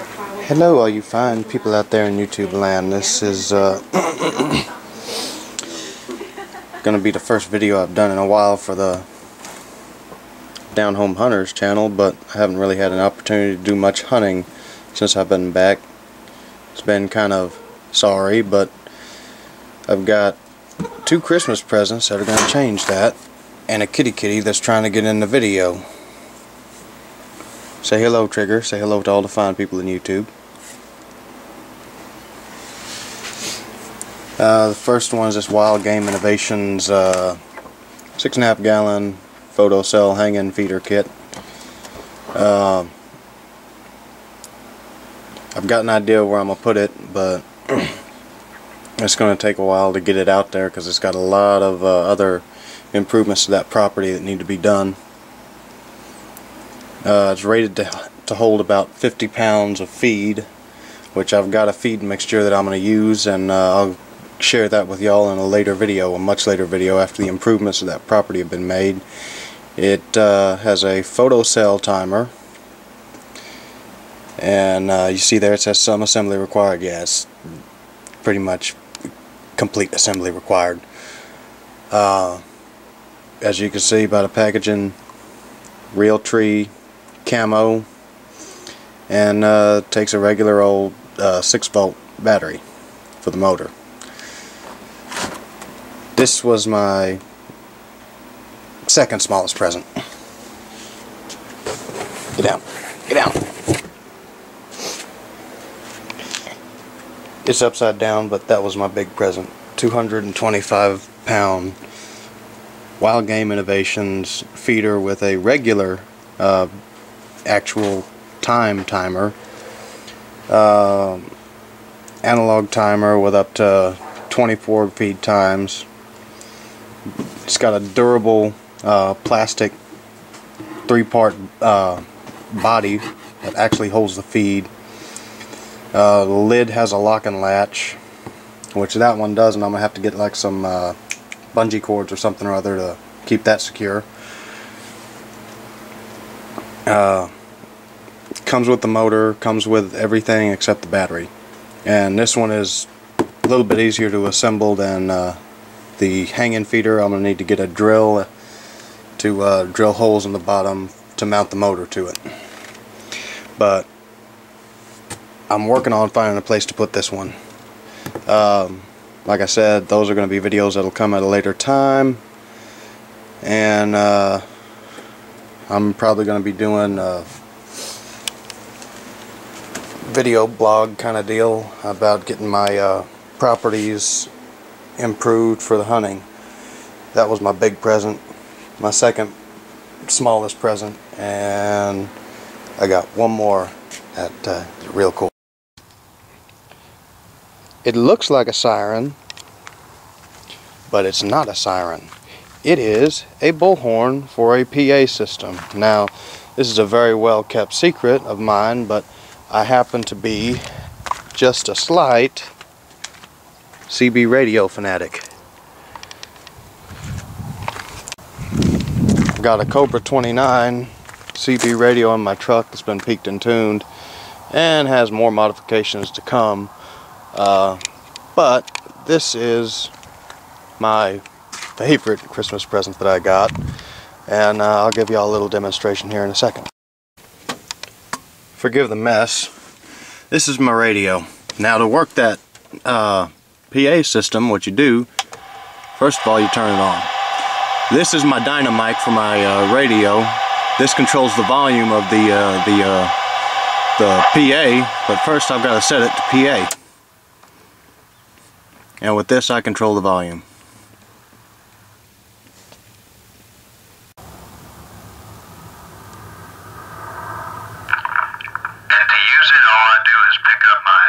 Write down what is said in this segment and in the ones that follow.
Hello, all you fine people out there in YouTube land. This is uh, going to be the first video I've done in a while for the Down Home Hunters channel, but I haven't really had an opportunity to do much hunting since I've been back. It's been kind of sorry, but I've got two Christmas presents that are going to change that, and a kitty kitty that's trying to get in the video. Say hello, Trigger. Say hello to all the fine people in YouTube. Uh, the first one is this Wild Game Innovations uh, six and a half gallon photo cell hanging feeder kit. Uh, I've got an idea where I'm gonna put it, but it's to take a while to get it out there because it's got a lot of uh, other improvements to that property that need to be done. Uh, it's rated to, to hold about 50 pounds of feed, which I've got a feed mixture that I'm going to use, and uh, I'll share that with y'all in a later video, a much later video after the improvements of that property have been made. It uh, has a photo cell timer, and uh, you see there it says some assembly required. Yes, pretty much complete assembly required. Uh, as you can see by the packaging, Realtree camo and uh, takes a regular old uh, 6 volt battery for the motor. This was my second smallest present. Get down. Get down. It's upside down, but that was my big present. 225 pound Wild Game Innovations feeder with a regular uh, actual time timer. Uh, analog timer with up to 24 feed times. It's got a durable uh, plastic three-part uh, body that actually holds the feed. Uh, the lid has a lock and latch, which that one doesn't. I'm gonna have to get like some uh, bungee cords or something or other to keep that secure. Uh, comes with the motor, comes with everything except the battery. And this one is a little bit easier to assemble than uh, the hanging feeder. I'm going to need to get a drill to uh, drill holes in the bottom to mount the motor to it. But I'm working on finding a place to put this one. Um, like I said, those are going to be videos that'll come at a later time. And uh, I'm probably going to be doing a video blog kind of deal about getting my uh, properties improved for the hunting. That was my big present, my second smallest present, and I got one more that uh, real cool. It looks like a siren, but it's not a siren. It is a bullhorn for a PA system. Now, this is a very well kept secret of mine, but I happen to be just a slight CB radio fanatic. I've got a Cobra 29 CB radio in my truck that's been peaked and tuned and has more modifications to come. Uh, but this is my favorite Christmas present that I got. And uh, I'll give you all a little demonstration here in a second. Forgive the mess. This is my radio. Now to work that uh, PA system, what you do, first of all you turn it on. This is my dynamic for my uh, radio. This controls the volume of the uh, the uh, the PA, but first I've got to set it to PA. And with this I control the volume. use it, all I do is pick up my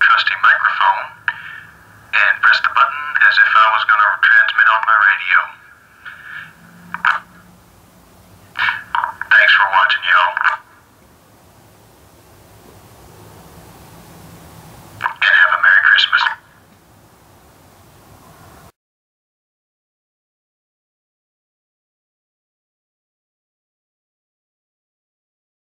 trusty microphone and press the button as if I was going to transmit on my radio. Thanks for watching, y'all.